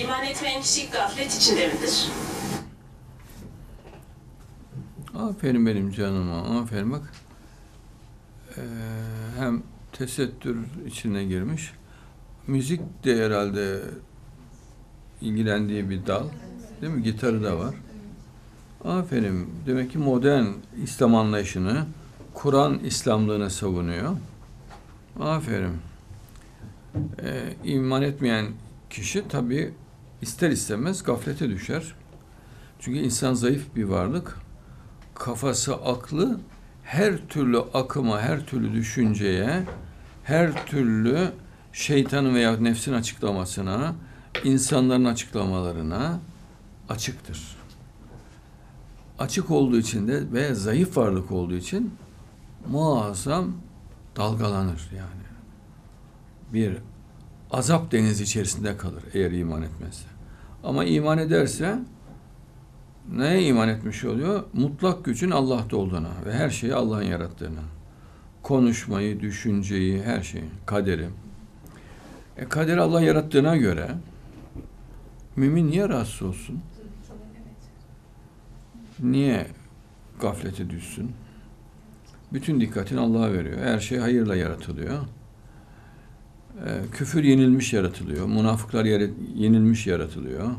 İman etmeyen kişi gaflet içinde midir? Aferin benim canıma, aferin bak. Ee, hem tesettür içine girmiş. Müzik de herhalde ilgilendiği bir dal. Değil mi? Gitarı da var. Aferin. Demek ki modern İslam anlayışını, Kur'an İslamlığını savunuyor. Aferin. Ee, iman etmeyen kişi tabii ister istemez gaflete düşer. Çünkü insan zayıf bir varlık. Kafası, aklı her türlü akıma, her türlü düşünceye, her türlü şeytanın veya nefsin açıklamasına, insanların açıklamalarına açıktır. Açık olduğu için de ve zayıf varlık olduğu için muazzam dalgalanır yani. Bir azap denizi içerisinde kalır eğer iman etmezse. Ama iman ederse neye iman etmiş oluyor? Mutlak gücün Allah'ta olduğuna ve her şeyi Allah'ın yarattığına. Konuşmayı, düşünceyi, her şeyi, kaderi. E kaderi Allah yarattığına göre mümin niye rahatsız olsun? Niye gaflete düşsün? Bütün dikkatini Allah'a veriyor. Her şey hayırla yaratılıyor. Ee, küfür yenilmiş yaratılıyor. Münafıklar yenilmiş yaratılıyor.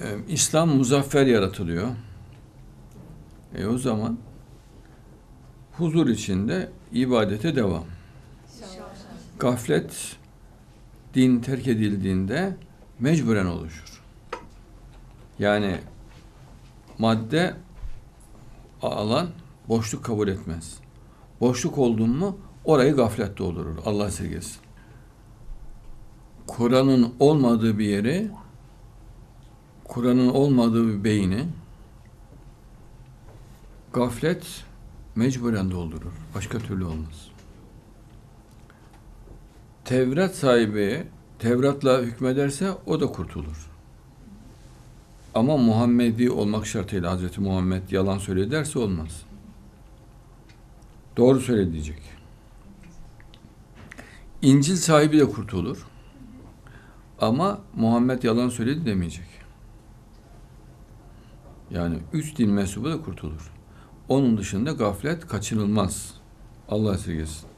Ee, İslam muzaffer yaratılıyor. E o zaman huzur içinde ibadete devam. Gaflet din terk edildiğinde mecburen oluşur. Yani madde alan boşluk kabul etmez. Boşluk oldun mu orayı gaflet doldurur. Allah esirgesin. Kur'an'ın olmadığı bir yeri Kur'an'ın olmadığı bir beyni gaflet mecburen doldurur. Başka türlü olmaz. Tevrat sahibi Tevrat'la hükmederse o da kurtulur. Ama Muhammedi olmak şartıyla Hazreti Muhammed yalan söyledi derse olmaz. Doğru söyle diyecek. İncil sahibi de kurtulur. Ama Muhammed yalan söyledi demeyecek. Yani üç din mensubu da kurtulur. Onun dışında gaflet kaçınılmaz. Allah esirgesin.